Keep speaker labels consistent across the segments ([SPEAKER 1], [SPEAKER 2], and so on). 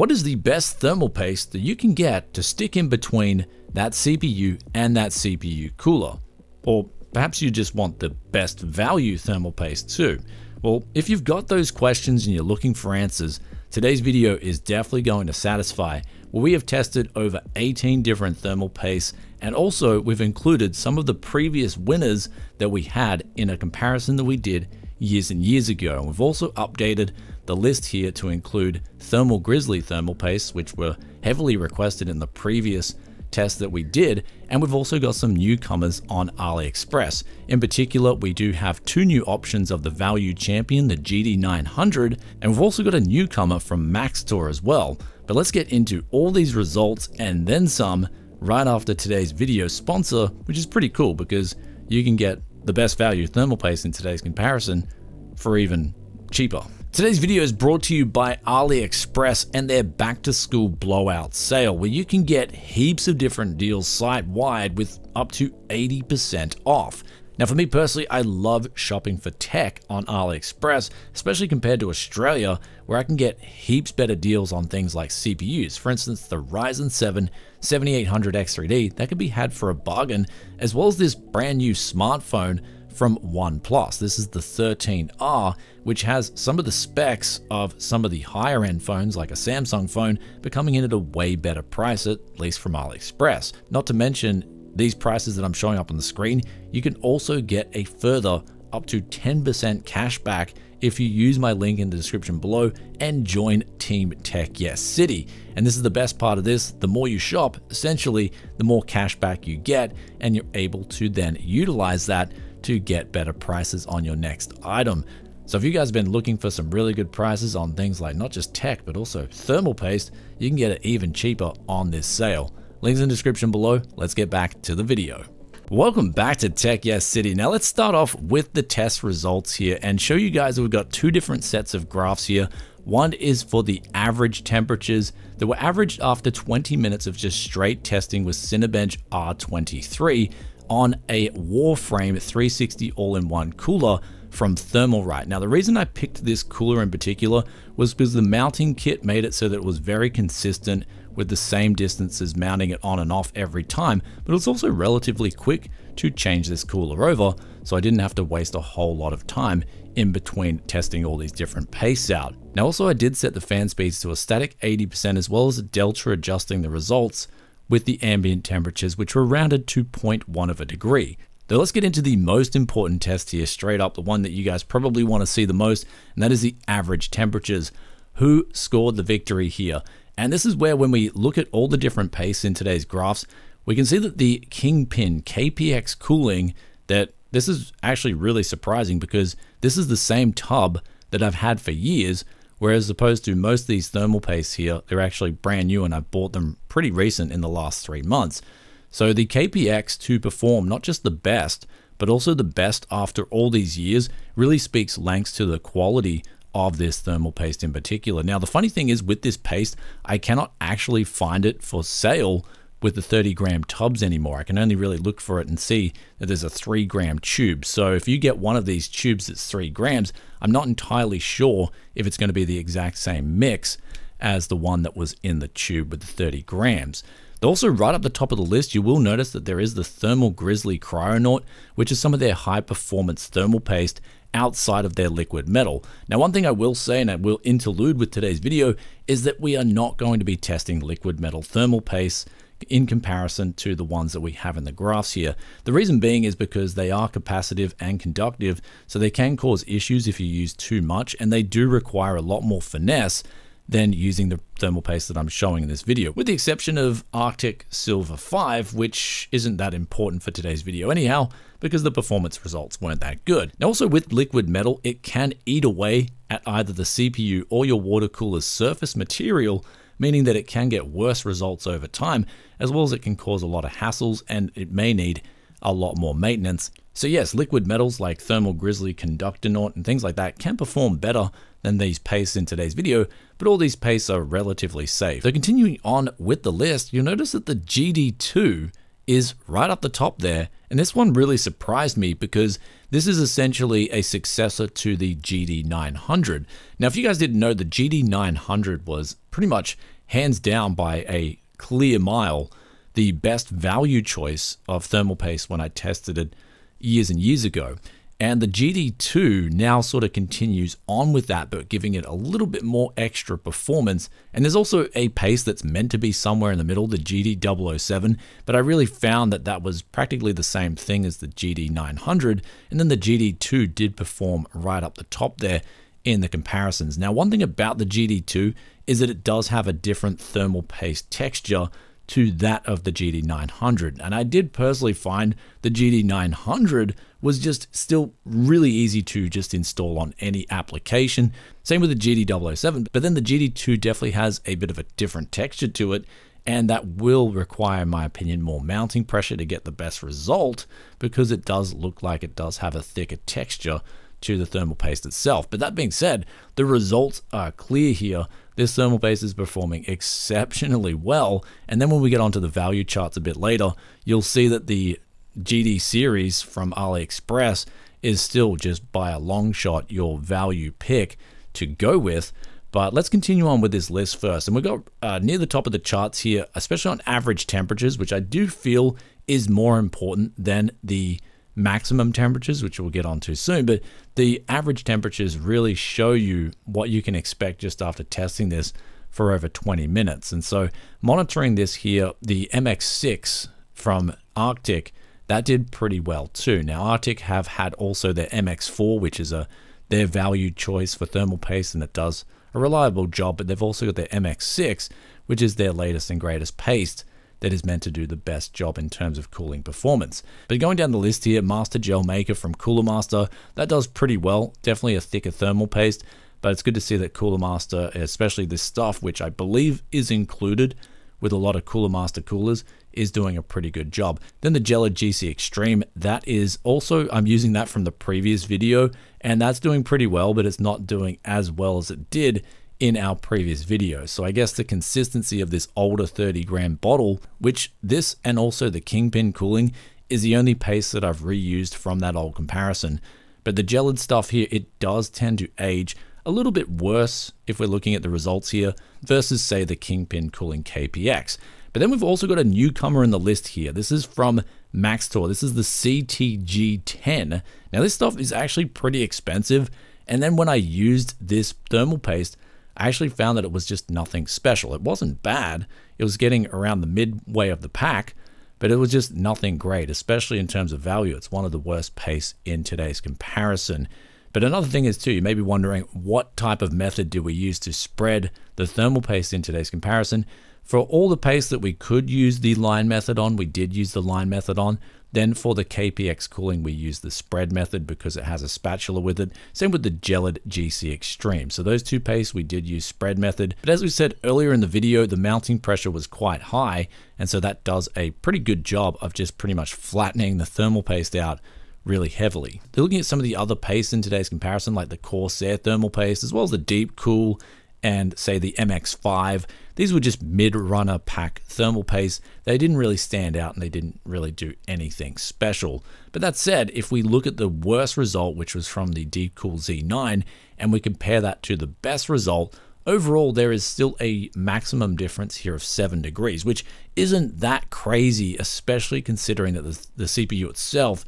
[SPEAKER 1] What is the best thermal paste that you can get to stick in between that CPU and that CPU cooler? Or perhaps you just want the best value thermal paste too. Well, if you've got those questions and you're looking for answers, today's video is definitely going to satisfy. Well, we have tested over 18 different thermal pastes and also we've included some of the previous winners that we had in a comparison that we did years and years ago. And we've also updated the list here to include Thermal Grizzly thermal pastes, which were heavily requested in the previous test that we did, and we've also got some newcomers on AliExpress. In particular, we do have two new options of the value champion, the GD900, and we've also got a newcomer from Maxtor as well. But let's get into all these results and then some right after today's video sponsor, which is pretty cool because you can get the best value thermal paste in today's comparison for even cheaper. Today's video is brought to you by AliExpress and their back to school blowout sale where you can get heaps of different deals site wide with up to 80% off. Now for me personally, I love shopping for tech on AliExpress, especially compared to Australia where I can get heaps better deals on things like CPUs. For instance, the Ryzen 7 7800X3D that can be had for a bargain, as well as this brand new smartphone from OnePlus. This is the 13R, which has some of the specs of some of the higher end phones like a Samsung phone, but coming in at a way better price, at least from AliExpress. Not to mention these prices that I'm showing up on the screen, you can also get a further up to 10% cash back if you use my link in the description below and join Team Tech Yes City. And this is the best part of this, the more you shop, essentially, the more cash back you get, and you're able to then utilize that to get better prices on your next item. So if you guys have been looking for some really good prices on things like not just tech, but also thermal paste, you can get it even cheaper on this sale. Links in the description below. Let's get back to the video. Welcome back to Tech Yes City. Now let's start off with the test results here and show you guys that we've got two different sets of graphs here. One is for the average temperatures that were averaged after 20 minutes of just straight testing with Cinebench R23 on a Warframe 360 all-in-one cooler from Thermalright. Now the reason I picked this cooler in particular was because the mounting kit made it so that it was very consistent with the same distances mounting it on and off every time, but it was also relatively quick to change this cooler over, so I didn't have to waste a whole lot of time in between testing all these different pastes out. Now also I did set the fan speeds to a static 80% as well as a delta adjusting the results with the ambient temperatures, which were rounded to 0.1 of a degree. Now let's get into the most important test here straight up, the one that you guys probably want to see the most, and that is the average temperatures. Who scored the victory here? And this is where when we look at all the different pastes in today's graphs, we can see that the Kingpin KPX cooling, that this is actually really surprising because this is the same tub that I've had for years, Whereas opposed to most of these thermal pastes here, they're actually brand new and I bought them pretty recent in the last three months. So the KPX to perform not just the best, but also the best after all these years really speaks lengths to the quality of this thermal paste in particular. Now, the funny thing is with this paste, I cannot actually find it for sale with the 30 gram tubs anymore. I can only really look for it and see that there's a 3 gram tube. So if you get one of these tubes that's 3 grams, I'm not entirely sure if it's going to be the exact same mix as the one that was in the tube with the 30 grams. Also, right up the top of the list, you will notice that there is the Thermal Grizzly Kryonaut, which is some of their high performance thermal paste outside of their liquid metal. Now, one thing I will say, and I will interlude with today's video, is that we are not going to be testing liquid metal thermal paste in comparison to the ones that we have in the graphs here. The reason being is because they are capacitive and conductive, so they can cause issues if you use too much, and they do require a lot more finesse than using the thermal paste that I'm showing in this video, with the exception of Arctic Silver 5, which isn't that important for today's video anyhow, because the performance results weren't that good. Now also with liquid metal, it can eat away at either the CPU or your water cooler's surface material, meaning that it can get worse results over time, as well as it can cause a lot of hassles and it may need a lot more maintenance. So yes, liquid metals like Thermal Grizzly, conductor Conductonaut, and things like that can perform better than these pastes in today's video, but all these pastes are relatively safe. So continuing on with the list, you'll notice that the GD2 is right up the top there. And this one really surprised me because this is essentially a successor to the GD900. Now, if you guys didn't know, the GD900 was pretty much hands down by a clear mile the best value choice of thermal paste when I tested it years and years ago. And the GD2 now sort of continues on with that, but giving it a little bit more extra performance. And there's also a pace that's meant to be somewhere in the middle, the GD007, but I really found that that was practically the same thing as the GD900. And then the GD2 did perform right up the top there in the comparisons. Now, one thing about the GD2 is that it does have a different thermal paste texture to that of the GD900. And I did personally find the GD900 was just still really easy to just install on any application. Same with the GD007, but then the GD2 definitely has a bit of a different texture to it and that will require, in my opinion, more mounting pressure to get the best result because it does look like it does have a thicker texture to the thermal paste itself. But that being said, the results are clear here. This thermal base is performing exceptionally well. And then when we get onto the value charts a bit later, you'll see that the GD series from AliExpress is still just by a long shot your value pick to go with. But let's continue on with this list first. And we've got uh, near the top of the charts here, especially on average temperatures, which I do feel is more important than the maximum temperatures, which we'll get onto soon. But the average temperatures really show you what you can expect just after testing this for over 20 minutes. And so monitoring this here, the MX6 from Arctic, that did pretty well too. Now Arctic have had also their MX4, which is a their valued choice for thermal paste, and it does a reliable job, but they've also got their MX6, which is their latest and greatest paste that is meant to do the best job in terms of cooling performance. But going down the list here, Master Gel Maker from Cooler Master, that does pretty well. Definitely a thicker thermal paste, but it's good to see that Cooler Master, especially this stuff, which I believe is included with a lot of Cooler Master coolers, is doing a pretty good job. Then the Gelid GC Extreme, that is also, I'm using that from the previous video, and that's doing pretty well, but it's not doing as well as it did in our previous video. So I guess the consistency of this older 30 gram bottle, which this and also the Kingpin cooling is the only paste that I've reused from that old comparison. But the gelid stuff here, it does tend to age a little bit worse if we're looking at the results here versus say the Kingpin cooling KPX. But then we've also got a newcomer in the list here. This is from Maxtor. This is the CTG10. Now this stuff is actually pretty expensive. And then when I used this thermal paste, I actually found that it was just nothing special. It wasn't bad. It was getting around the midway of the pack, but it was just nothing great, especially in terms of value. It's one of the worst pace in today's comparison. But another thing is too, you may be wondering what type of method do we use to spread the thermal paste in today's comparison? For all the paste that we could use the line method on, we did use the line method on. Then for the KPX cooling, we use the spread method because it has a spatula with it. Same with the Gelid GC Extreme. So those two pastes, we did use spread method. But as we said earlier in the video, the mounting pressure was quite high. And so that does a pretty good job of just pretty much flattening the thermal paste out really heavily. Looking at some of the other pastes in today's comparison, like the Corsair thermal paste, as well as the Deep Cool and say the MX5. These were just mid-runner pack thermal paste. They didn't really stand out and they didn't really do anything special. But that said, if we look at the worst result, which was from the Deepcool Z9, and we compare that to the best result, overall there is still a maximum difference here of 7 degrees, which isn't that crazy, especially considering that the, the CPU itself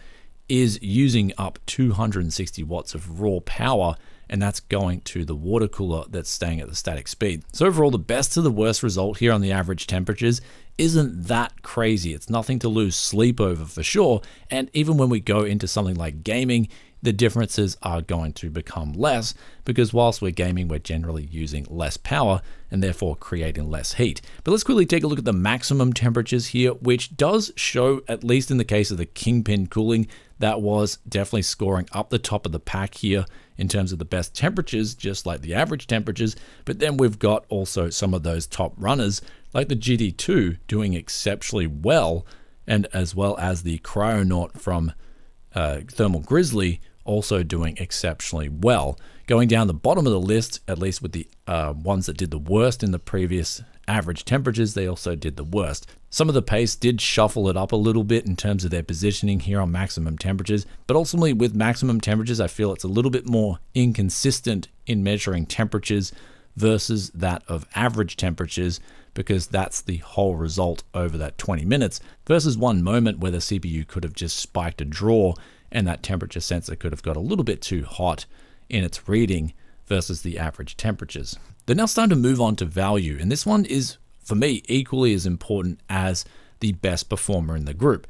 [SPEAKER 1] is using up 260 watts of raw power and that's going to the water cooler that's staying at the static speed. So overall, the best to the worst result here on the average temperatures isn't that crazy. It's nothing to lose sleep over for sure. And even when we go into something like gaming, the differences are going to become less because whilst we're gaming, we're generally using less power and therefore creating less heat. But let's quickly take a look at the maximum temperatures here, which does show, at least in the case of the Kingpin cooling, that was definitely scoring up the top of the pack here in terms of the best temperatures, just like the average temperatures. But then we've got also some of those top runners, like the GD2, doing exceptionally well, and as well as the Kryonaut from uh, Thermal Grizzly, also doing exceptionally well. Going down the bottom of the list, at least with the uh, ones that did the worst in the previous average temperatures, they also did the worst. Some of the paste did shuffle it up a little bit in terms of their positioning here on maximum temperatures, but ultimately with maximum temperatures, I feel it's a little bit more inconsistent in measuring temperatures versus that of average temperatures because that's the whole result over that 20 minutes versus one moment where the CPU could have just spiked a draw and that temperature sensor could have got a little bit too hot in its reading versus the average temperatures. Then now it's time to move on to value, and this one is, for me, equally as important as the best performer in the group,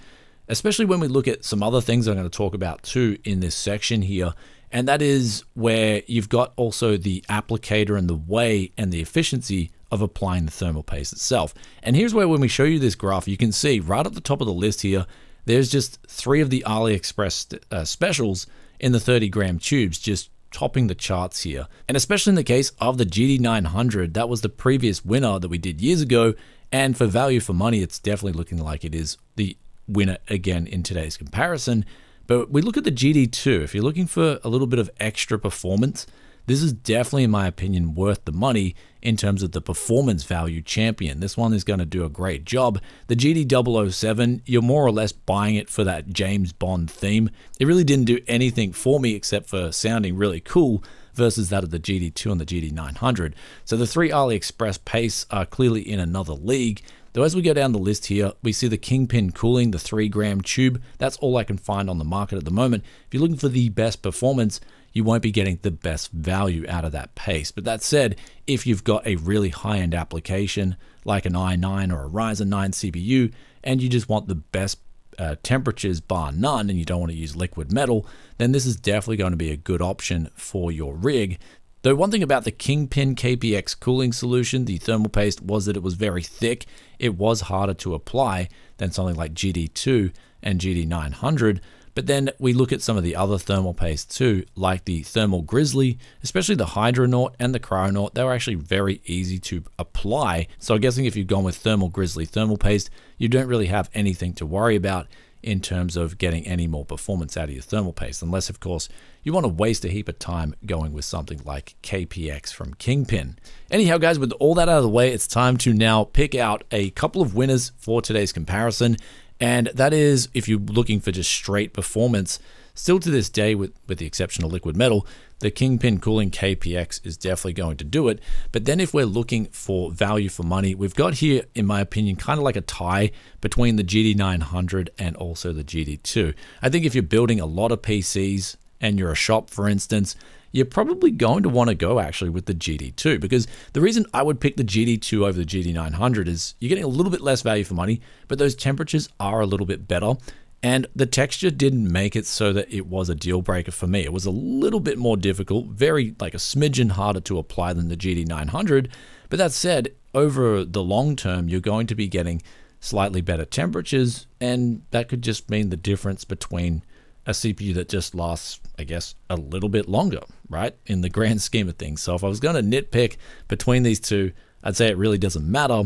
[SPEAKER 1] especially when we look at some other things I'm going to talk about too in this section here, and that is where you've got also the applicator and the way and the efficiency of applying the thermal paste itself. And here's where when we show you this graph, you can see right at the top of the list here, there's just three of the AliExpress uh, specials in the 30 gram tubes just topping the charts here. And especially in the case of the GD900, that was the previous winner that we did years ago. And for value for money, it's definitely looking like it is the winner again in today's comparison. But we look at the GD2. If you're looking for a little bit of extra performance, this is definitely, in my opinion, worth the money in terms of the performance value champion. This one is going to do a great job. The GD007, you're more or less buying it for that James Bond theme. It really didn't do anything for me except for sounding really cool versus that of the GD2 and the GD900. So the three AliExpress Pace are clearly in another league. Though as we go down the list here, we see the Kingpin Cooling, the 3 gram tube. That's all I can find on the market at the moment. If you're looking for the best performance, you won't be getting the best value out of that paste. But that said, if you've got a really high end application like an i9 or a Ryzen 9 CPU, and you just want the best uh, temperatures bar none and you don't want to use liquid metal, then this is definitely going to be a good option for your rig. Though one thing about the Kingpin KPX cooling solution, the thermal paste, was that it was very thick. It was harder to apply than something like GD2 and GD900. But then we look at some of the other thermal pastes too, like the Thermal Grizzly, especially the Hydronaut and the Kryonaut. They were actually very easy to apply. So I'm guessing if you've gone with Thermal Grizzly thermal paste, you don't really have anything to worry about in terms of getting any more performance out of your thermal paste, unless, of course, you want to waste a heap of time going with something like KPX from Kingpin. Anyhow, guys, with all that out of the way, it's time to now pick out a couple of winners for today's comparison. And that is if you're looking for just straight performance, still to this day, with, with the exception of liquid metal, the Kingpin Cooling KPX is definitely going to do it. But then if we're looking for value for money, we've got here, in my opinion, kind of like a tie between the GD900 and also the GD2. I think if you're building a lot of PCs and you're a shop, for instance, you're probably going to want to go actually with the GD2 because the reason I would pick the GD2 over the GD900 is you're getting a little bit less value for money, but those temperatures are a little bit better. And the texture didn't make it so that it was a deal breaker for me. It was a little bit more difficult, very like a smidgen harder to apply than the GD900. But that said, over the long term, you're going to be getting slightly better temperatures, and that could just mean the difference between a CPU that just lasts, I guess, a little bit longer, right? In the grand scheme of things. So if I was going to nitpick between these two, I'd say it really doesn't matter,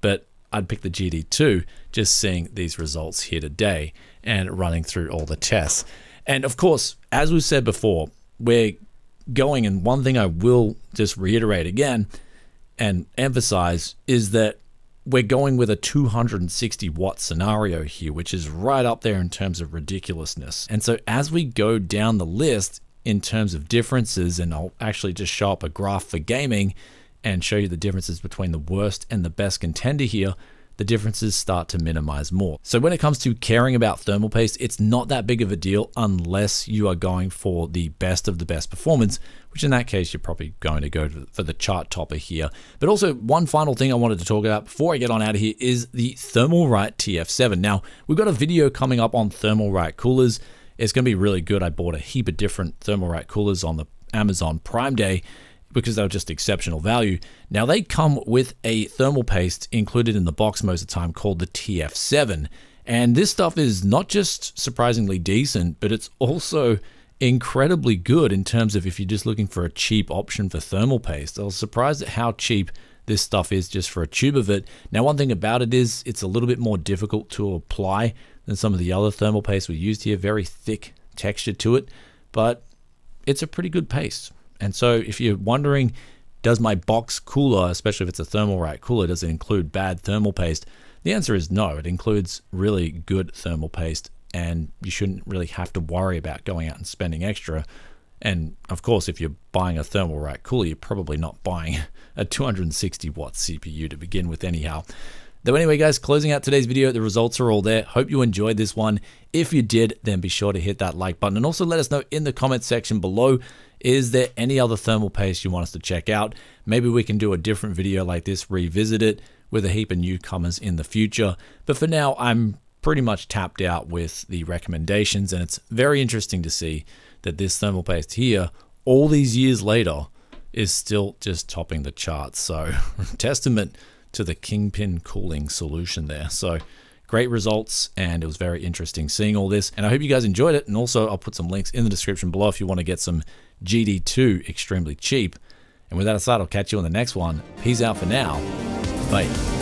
[SPEAKER 1] but I'd pick the GD2 just seeing these results here today and running through all the tests. And of course, as we said before, we're going, and one thing I will just reiterate again and emphasize is that we're going with a 260 watt scenario here, which is right up there in terms of ridiculousness. And so as we go down the list in terms of differences, and I'll actually just show up a graph for gaming and show you the differences between the worst and the best contender here, the differences start to minimize more. So when it comes to caring about thermal paste, it's not that big of a deal unless you are going for the best of the best performance, which in that case, you're probably going to go for the chart topper here. But also one final thing I wanted to talk about before I get on out of here is the Thermalright TF7. Now we've got a video coming up on Thermalright coolers. It's going to be really good. I bought a heap of different Thermalright coolers on the Amazon Prime Day because they were just exceptional value. Now they come with a thermal paste included in the box most of the time called the TF7. And this stuff is not just surprisingly decent, but it's also incredibly good in terms of if you're just looking for a cheap option for thermal paste. I was surprised at how cheap this stuff is just for a tube of it. Now, one thing about it is it's a little bit more difficult to apply than some of the other thermal paste we used here. Very thick texture to it, but it's a pretty good paste. And so if you're wondering, does my box cooler, especially if it's a Thermalright cooler, does it include bad thermal paste? The answer is no. It includes really good thermal paste, and you shouldn't really have to worry about going out and spending extra. And of course, if you're buying a Thermalright cooler, you're probably not buying a 260 watt CPU to begin with, anyhow. Though anyway, guys, closing out today's video, the results are all there. Hope you enjoyed this one. If you did, then be sure to hit that like button and also let us know in the comments section below, is there any other thermal paste you want us to check out? Maybe we can do a different video like this, revisit it with a heap of newcomers in the future. But for now, I'm pretty much tapped out with the recommendations and it's very interesting to see that this thermal paste here, all these years later, is still just topping the charts. So testament to the Kingpin cooling solution there. So great results and it was very interesting seeing all this. And I hope you guys enjoyed it. And also I'll put some links in the description below if you want to get some GD2 extremely cheap. And with that aside, I'll catch you on the next one. Peace out for now. Bye.